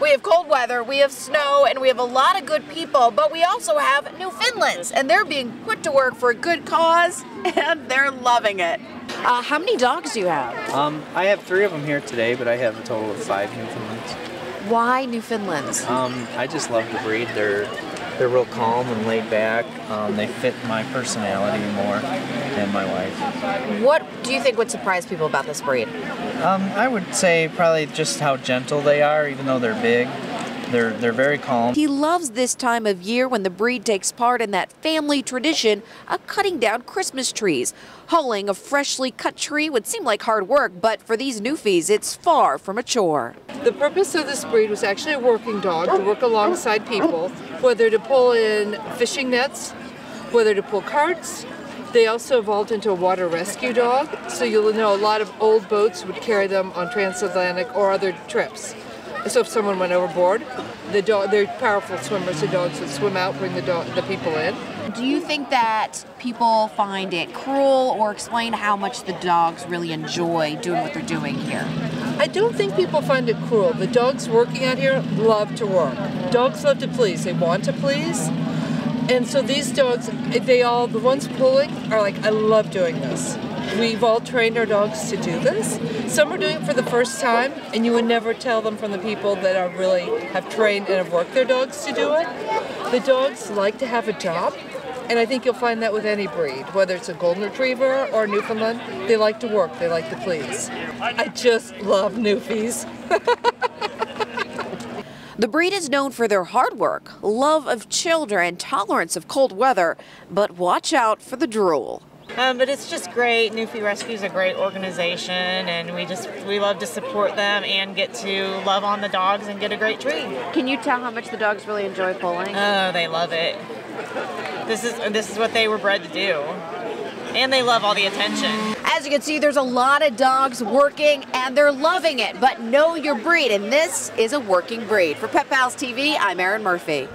We have cold weather, we have snow, and we have a lot of good people, but we also have Newfoundlands, and they're being put to work for a good cause, and they're loving it. Uh, how many dogs do you have? Um, I have three of them here today, but I have a total of five Newfoundlands. Why Newfoundlands? Um, I just love the breed. They're they're real calm and laid back. Um, they fit my personality more than my wife. What do you think would surprise people about this breed? Um, I would say probably just how gentle they are, even though they're big. They're, they're very calm. He loves this time of year when the breed takes part in that family tradition of cutting down Christmas trees. Hauling a freshly cut tree would seem like hard work, but for these newfies, it's far from a chore. The purpose of this breed was actually a working dog to work alongside people, whether to pull in fishing nets, whether to pull carts. They also evolved into a water rescue dog, so you'll know a lot of old boats would carry them on transatlantic or other trips. So if someone went overboard, the dog, they're powerful swimmers. The dogs would swim out, bring the dog, the people in. Do you think that people find it cruel or explain how much the dogs really enjoy doing what they're doing here? I don't think people find it cruel. The dogs working out here love to work. Dogs love to please. They want to please. And so these dogs, they all, the ones pulling are like, I love doing this. We've all trained our dogs to do this. Some are doing it for the first time, and you would never tell them from the people that are really have trained and have worked their dogs to do it. The dogs like to have a job, and I think you'll find that with any breed, whether it's a golden retriever or a Newfoundland. They like to work, they like to please. I just love Newfies. The breed is known for their hard work, love of children, tolerance of cold weather, but watch out for the drool. Um, but it's just great. Newfie Rescue is a great organization, and we just we love to support them and get to love on the dogs and get a great treat. Can you tell how much the dogs really enjoy pulling? Oh, they love it. This is this is what they were bred to do, and they love all the attention. As you can see, there's a lot of dogs working, and they're loving it. But know your breed, and this is a working breed. For Pet Pals TV, I'm Erin Murphy.